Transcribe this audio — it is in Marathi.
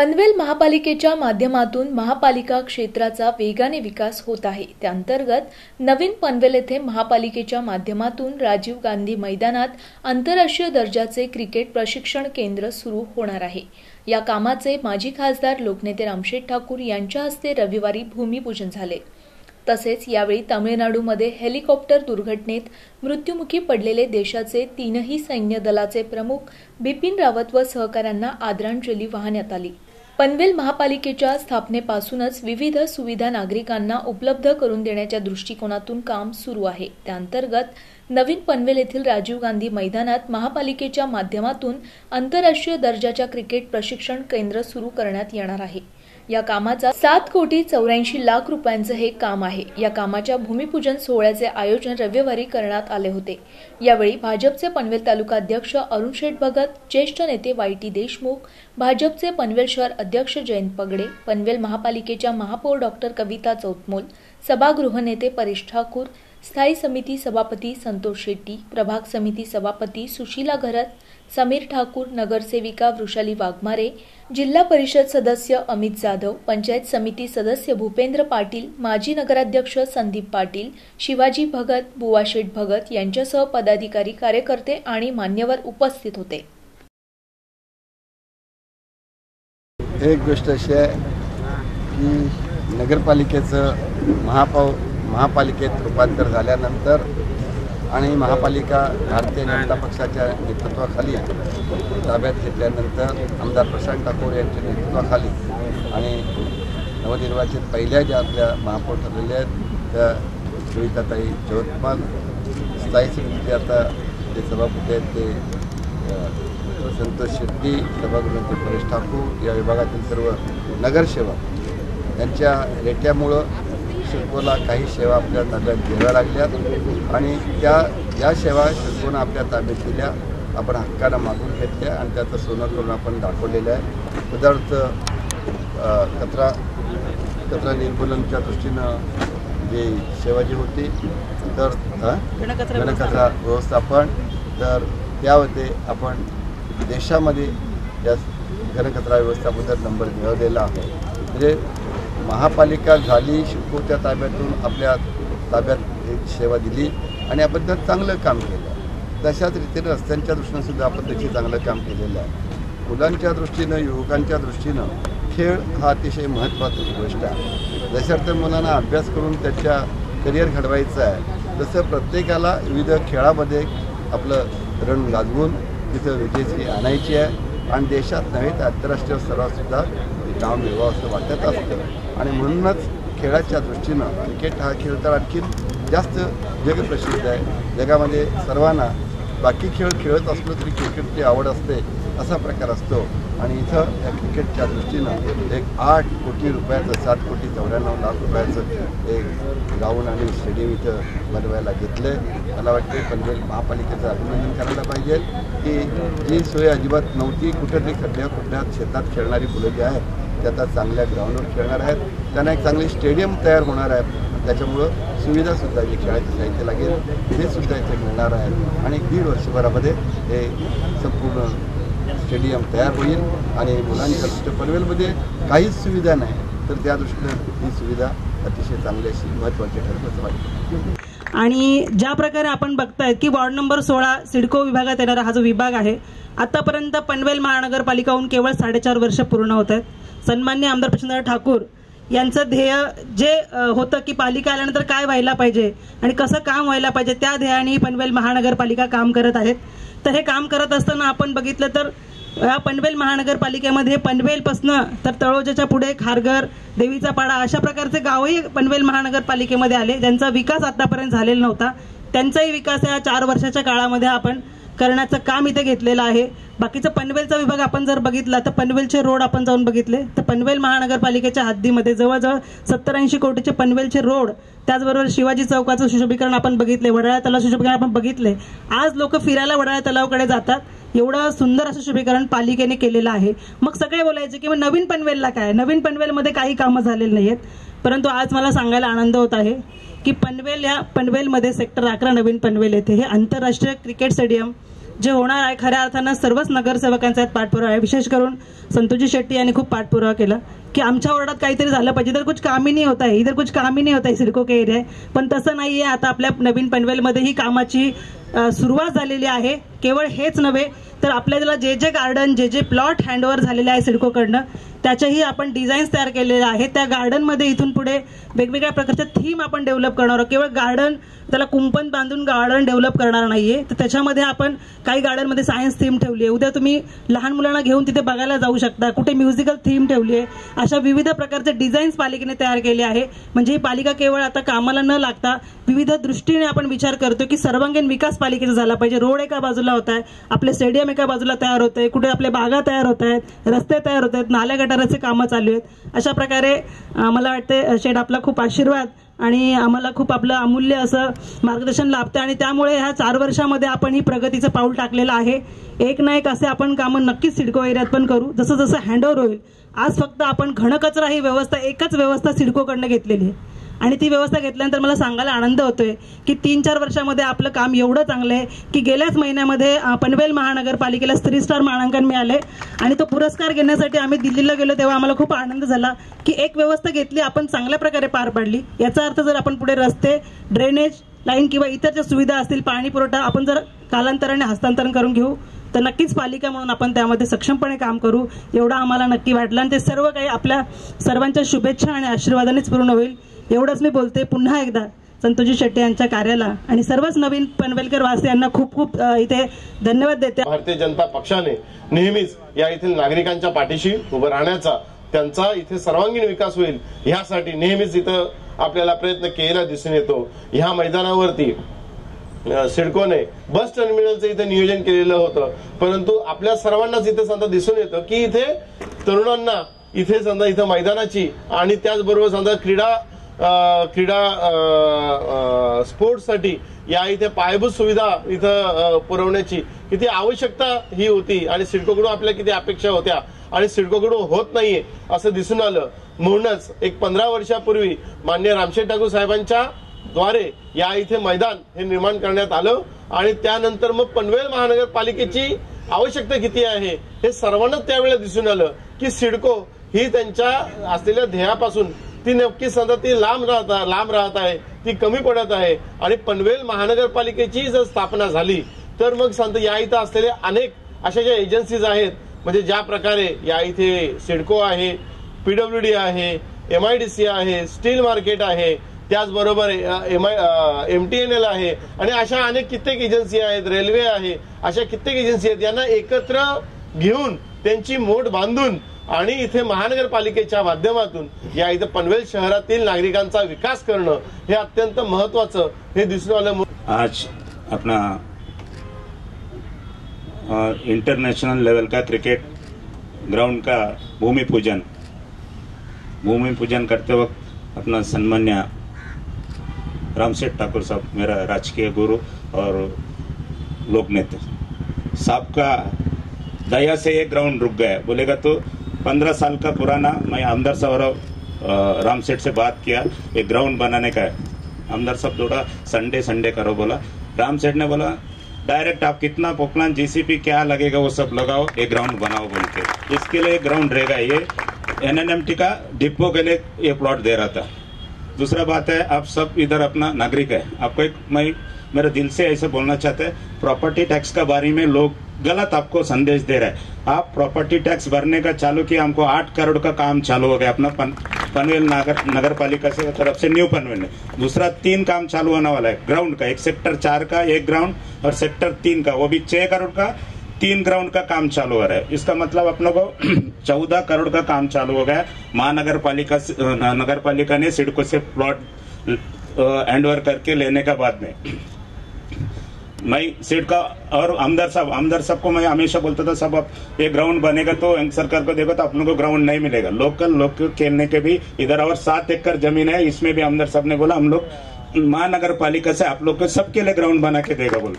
पनवेल महापालिकेच्या माध्यमातून महापालिका क्षेत्राचा वेगाने विकास होत आहे. त्याअंतर्गत नवीन पनवेल येथे महापालिकेच्या माध्यमातून राजीव गांधी मैदानात आंतरराष्ट्रीय दर्जाचे क्रिकेट प्रशिक्षण केंद्र सुरू होणार आहे. या कामाचे माजी खासदार लोकनेते रामशेठ ठाकूर यांच्या हस्ते रविवारी भूमिपूजन झाले. तसेच यावेळी तामिळनाडूमध्ये हेलिकॉप्टर दुर्घटनेत मृत्युमुखी पडलेले देशाचे तीनही सैन्य दलाचे प्रमुख बिपिन रावत व सहकाऱ्यांना आदरांजली वाहण्यात आली. पनवेल महापालिकेच्या स्थापनेपासूनच विविध सुविधा नागरिकांना उपलब्ध करून देण्याच्या दृष्टिकोनातून काम सुरू आहे. त्याअंतर्गत नवीन पनवेल येथील राजीव गांधी मैदानात महापालिकेच्या माध्यमातून आंतरराष्ट्रीय दर्जाच्या क्रिकेट प्रशिक्षण केंद्र सुरू करण्यात येणार आहे. या कामाचा सात कोटी चौऱ्याऐंशी लाख रुपयांचं हे काम आहे. या कामाच्या भूमिपूजन सोहळ्याचे आयोजन रविवारी करण्यात आले होते. यावेळी भाजपचे पनवेल तालुका अध्यक्ष अरुण शेठ भगत ज्येष्ठ नेते वाय टी देशमुख भाजपचे पनवेल शहर अध्यक्ष जयंत पगडे पनवेल महापालिकेच्या महापौर डॉक्टर कविता चौतमोल सभागृह नेते परेश ठाकूर स्थायी समिती सभापती संतोष शेट्टी प्रभाग समिती सभापती सुशीला घरत समीर ठाकूर नगरसेविका वृषाली वाघमारे जिल्हा परिषद सदस्य अमित जाधव पंचायत समिती सदस्य भूपेंद्र पाटील माजी नगराध्यक्ष संदीप पाटील शिवाजी भगत बुवाशेठ भगत यांच्यासह पदाधिकारी कार्यकर्ते आणि मान्यवर उपस्थित होते. एक गोष्ट अशी आहे की नगरपालिकेचं महापौ महापालिकेत रूपांतर झाल्यानंतर आणि महापालिका भारतीय जनता पक्षाच्या नेतृत्वाखाली ताब्यात घेतल्यानंतर आमदार प्रशांत ठाकूर यांच्या नेतृत्वाखाली आणि नवनिर्वाचित पहिल्या ज्या आपल्या महापौर ठरलेल्या आहेत त्या सुविताताई जवतमाल स्थायी समितीचे आता जे सभापती आहेत ते संतोष शेट्टी सभागृहाचे परेश ठाकूर या विभागातील सर्व नगरसेवक यांच्या रेट्यामुळं शिल्पोला काही सेवा आपल्या ताब्यात घ्याव्या लागल्यात आणि त्या या सेवा शिल्पोनं आपल्या ताब्यात दिल्या. आपण हक्कानं मागून घेतल्या आणि त्याचं सोनं करून आपण दाखवलेलं आहे. पदार्थ कचरा कचरा निर्मूलनच्या दृष्टीनं जी सेवा जी होती तर घनकचरा व्यवस्थापन तर त्यामध्ये आपण देशामध्ये या घनकचरा व्यवस्थापनाचा नंबर मिळवलेला आहे. म्हणजे महापालिका झाली शिवकोच्या ताब्यातून आपल्या ताब्यात एक सेवा दिली आणि आपण त्यात चांगलं काम केलं. तशाच रीतीने रस्त्यांच्या दृष्टीनं सुद्धा आपण त्याची चांगलं काम केलेलं आहे. मुलांच्या दृष्टीनं युवकांच्या दृष्टीनं खेळ हा अतिशय महत्त्वाची गोष्ट आहे. जशार्थ मुलांना अभ्यास करून त्याच्या करिअर घडवायचं आहे. तसं प्रत्येकाला विविध खेळामध्ये आपलं रण गाजवून तिथं विजेची आणायची आहे. आणि देशात नव्हे तर आंतरराष्ट्रीय स्तरावरसुद्धा नाव मिळवावं असं वाटत असतं. आणि म्हणूनच खेळाच्या दृष्टीनं क्रिकेट हा खेळ तर आणखीन जास्त जगप्रसिद्ध आहे. जगामध्ये सर्वांना बाकी खेळ खेळत असलो तरी क्रिकेटची आवड असते असा प्रकार असतो. आणि इथं या क्रिकेटच्या दृष्टीनं एक आठ कोटी रुपयाचं सात कोटी चौऱ्याण्णव लाख रुपयाचं एक ग्राउंड आणि स्टेडियम इथं बनवायला घेतलं आहे मला वाटते पनवेल महापालिकेचं अभिनंदन करायला पाहिजे. की जी सोय अजिबात नव्हती कुठेतरी खड्ड्या कुठल्यात शेतात खेळणारी मुलं जी आहेत ते आता चांगल्या ग्राउंडवर खेळणार आहेत. त्यांना एक चांगली स्टेडियम तयार होणार आहे. त्याच्यामुळं सुविधासुद्धा जे खेळायचं साहित्य लागेल. ते सुद्धा इथे मिळणार आहे. आणि दीड वर्षभरामध्ये हे संपूर्ण स्टेडियम तयार होईल. आणि मुलांच्या दृष्टी पनवेलमध्ये काहीच सुविधा नाही. तर त्या दृष्टीनं ही सुविधा अतिशय चांगली अशी महत्त्वाची ठरत वाटतं आणि ज्या प्रकारे आपण बघतायत की वॉर्ड नंबर सोळा सिडको विभागात येणारा हा जो विभाग आहे आतापर्यंत पनवेल महानगरपालिकाहून केवळ साडेचार वर्ष पूर्ण होत आहेत. सन्मान्य आमदार प्रशांत ठाकूर यांचं ध्येय जे होतं की पालिका आल्यानंतर काय व्हायला पाहिजे आणि कसं काम व्हायला पाहिजे त्या ध्येयाने पनवेल महानगरपालिका काम करत आहेत. तर हे काम करत असताना आपण बघितलं तर या पनवेल महानगरपालिकेमध्ये पनवेलपासनं तर तळोजाच्या पुढे खारघर देवीचा पाडा अशा प्रकारचे गावही पनवेल महानगरपालिकेमध्ये आले ज्यांचा विकास आतापर्यंत झालेला नव्हता. त्यांचाही विकास या चार वर्षाच्या काळामध्ये आपण करण्याचं काम इथे घेतलेलं आहे. बाकीचं पनवेलचा विभाग आपण जर बघितला तर पनवेलचे रोड आपण जाऊन बघितले. तर पनवेल महानगरपालिकेच्या हद्दीमध्ये जवळजवळ सत्तर ऐंशी कोटीचे पनवेलचे रोड त्याचबरोबर शिवाजी चौकाचं सुशोभीकरण आपण बघितले वडाळा तलाव सुशोभीकरण आपण बघितले. आज लोक फिरायला वडाळा तलावकडे जातात. एवढं सुंदर असं शुभीकरण पालिकेने केलेलं आहे. मग सगळे बोलायचे की मग नवीन पनवेलला काय? नवीन पनवेलमध्ये काही कामं झालेली नाहीत परंतु आज मला सांगायला आनंद होत आहे की पनवेल या पनवेलमध्ये सेक्टर अकरा नवीन पनवेल येथे हे आंतरराष्ट्रीय क्रिकेट स्टेडियम जे होणार आहे खऱ्या अर्थानं सर्वच नगरसेवकांचा पाठपुरावा आहे. विशेष करून संतोषी शेट्टी यांनी खूप पाठपुरावा केला की आमच्या वॉर्डात काहीतरी झालं पाहिजे. तर कुछ कामी नाही होत आहे इधर कुछ कामी नाही होत आहे सिडको के एरिया पण तसं नाही आहे. आता आपल्या नवीन पनवेलमध्ये ही कामाची सुरुवात झालेली आहे. केवळ हेच नव्हे तर आपल्याला जे जे गार्डन जे जे प्लॉट हँडओव्हर झालेले आहे सिडकोकडनं त्याच्याही आपण डिझाईन्स तयार केलेल्या आहेत. त्या गार्डनमध्ये इथून पुढे वेगवेगळ्या प्रकारच्या थीम आपण डेव्हलप करणार आहोत. केवळ गार्डन त्याला कुंपण बांधून गार्डन डेव्हलप करणार नाहीये. तर त्याच्यामध्ये आपण काही गार्डनमध्ये सायन्स थीम ठेवली आहे. उद्या तुम्ही लहान मुलांना घेऊन तिथे बघायला जाऊ शकता. कुठे म्युझिकल थीम ठेवली आहे. अशा विविध प्रकारचे डिझाईन्स पालिकेने तयार केले आहे. म्हणजे ही पालिका केवळ आता कामाला न लागता विविध दृष्टीने आपण विचार करतो की सर्वांगीण विकास पालिकेचा झाला पाहिजे. रोड एका बाजूला होत आहे आपले स्टेडियम एका बाजूला तयार होत आहे कुठे आपल्या बागा तयार होत आहेत रस्ते तयार होत आहेत नाल्या गटाराचे कामं चालू आहेत. अशा प्रकारे मला वाटते शेड शेठ आपला खूप आशीर्वाद आणि आम्हाला खूप आपलं अमूल्य असं मार्गदर्शन लाभतं आणि त्यामुळे ह्या चार वर्षामध्ये आपण ही प्रगतीचं पाऊल टाकलेलं आहे. एक ना एक असे आपण कामं नक्कीच सिडको एरियात पण करू. जसं जसं हँडओव्हर होईल आज फक्त आपण घनकचरा ही व्यवस्था एकच व्यवस्था सिडकोकडनं घेतलेली आहे. आणि ती व्यवस्था घेतल्यानंतर मला सांगायला आनंद होतोय की तीन चार वर्षामध्ये आपलं काम एवढं चांगलं आहे की गेल्याच महिन्यामध्ये पनवेल महानगरपालिकेला थ्री स्टार मानांकन मिळाले आणि तो पुरस्कार घेण्यासाठी आम्ही दिल्लीला गेलो तेव्हा आम्हाला खूप आनंद झाला की एक व्यवस्था घेतली आपण चांगल्या प्रकारे पार पाडली. याचा अर्थ जर आपण पुढे रस्ते ड्रेनेज लाईन किंवा इतर ज्या सुविधा असतील पाणी पुरवठा आपण जर कालांतराने हस्तांतरण करून घेऊ तर नक्कीच पालिका म्हणून आपण त्यामध्ये सक्षमपणे काम करू. एवढं आम्हाला नक्की वाटलं. आणि ते सर्व काही आपल्या सर्वांच्या शुभेच्छा आणि आशीर्वादानेच पूर्ण होईल. एवढंच मी बोलते. पुन्हा एकदा संतोषी शेट्टी यांच्या कार्याला आणि सर्वच नवीन पनवेलकर वासियांना खूप खूप इथे धन्यवाद देते. भारतीय जनता पक्षाने नेहमीच या येथील नागरिकांच्या पाठीशी उभं राहण्याचा त्यांचा इथे सर्वांगीण विकास होईल ह्यासाठी नेहमीच इथं आपल्याला प्रयत्न केलेला दिसून येतो. ह्या मैदानावरती सिडकोने. बस टर्मिनलचं इथे नियोजन केलेलं होतं. परंतु आपल्या सर्वांनाच इथे समजा दिसून येतं की इथे तरुणांना इथे समजा इथं मैदानाची आणि त्याचबरोबर समजा क्रीडा क्रीडा स्पोर्ट्ससाठी या इथे पायाभूत सुविधा इथं पुरवण्याची किती आवश्यकता ही होती आणि सिडकोकडून आपल्या किती अपेक्षा होत्या आणि सिडकोकडून होत नाहीये असं दिसून आलं. म्हणूनच एक पंधरा वर्षापूर्वी मान्य रामशेठ ठाकूर साहेबांच्या द्वारे या इथे मैदान हे निर्माण करण्यात आलं आणि त्यानंतर मग पनवेल महानगरपालिकेची आवश्यकता किती आहे हे सर्वांनाच त्यावेळेला दिसून आलं की सिडको ही त्यांच्या असलेल्या ध्येयापासून ती नक्की सध्या ती लांब राहत लांब राहत आहे ती कमी पडत आहे. आणि पनवेल महानगरपालिकेची जर स्थापना झाली तर मग संत या इथं असलेले अनेक अशा ज्या एजन्सीज आहेत म्हणजे ज्या प्रकारे या इथे सिडको आहे पीडब्ल्यूडी आहे एम आय डी सी आहे स्टील मार्केट आहे त्याचबरोबर M I M T N L आहे आणि अशा अनेक कित्येक एजन्सी आहेत रेल्वे आहे अशा कित्येक एजन्सी आहेत यांना एकत्र घेऊन त्यांची मोठ बांधून आणि इथे महानगरपालिकेच्या माध्यमातून या इथे पनवेल शहरातील नागरिकांचा विकास करणं हे अत्यंत महत्वाचं हे दिसून आलं आज अपना इंटरनॅशनल इंटरनेशनल लेवल का क्रिकेट ग्राउंड का भूमि पूजन भूमि पूजन करते वक्त अपना सन्मान्य रामसेठ ठाकुर साहब मेरा राजकीय गुरु और लोक नेता साहब का दया से ये ग्राउंड रुक गया बोलेगा तो पंद्रह साल का पुराना मैं आमदार साहब और, अ, रामसेठ से बात किया एक ग्राउंड बनाने का है। आमदार साहब थोड़ा संडे संडे करो बोला। राम सेठ ने बोला डायरेक्ट आप कितना पोकलान जीसीपी क्या लगेगा वो सब लगाओ एक ग्राउंड बनाओ बोल के। इसके लिए ग्राउंड रहेगा ये। एनएनएमटी का डिपो के लिए ये प्लॉट दे रहा था। दूसरा बात है आप सब इधर अपना नागरिक है। आपको एक मैं मेरे दिल से ऐसे बोलना चाहते हैं प्रॉपर्टी टैक्स का बारे में लोग गलत आपको संदेश दे रहे हैं। आप प्रॉपर्टी टैक्स भरने का चालू किया हमको आठ करोड़ का काम चालू हो गया अपना पन, पनवेल नगर नगर पालिका से तरफ़ से न्यू पनवेल में। दूसरा तीन काम चालू होने वाला है ग्राउंड का एक सेक्टर चार का एक ग्राउंड और सेक्टर तीन का वो भी छह करोड़ का तीन ग्राउंड का काम चालू हो रहा है। इसका मतलब अपनों को चौदह करोड़ का काम चालू हो गया महानगर पालिका नगर पालिका ने सिडको से प्लॉट हैंड ओवर करके लेने का बाद में। मैं सीट का और आमदार साहब आमदार साहब को मैं हमेशा बोलता था सब ये ग्राउंड बनेगा तो सरकार को देखो तो आप लोगों को ग्राउंड नहीं मिलेगा। लोकल लोग खेलने के भी इधर और सात एकड़ ज़मीन है, इसमें भी आमदार साहब ने बोला, हम लोग महानगर पालिका से आप लोग को सबके लिए ग्राउंड बना के देगा बोल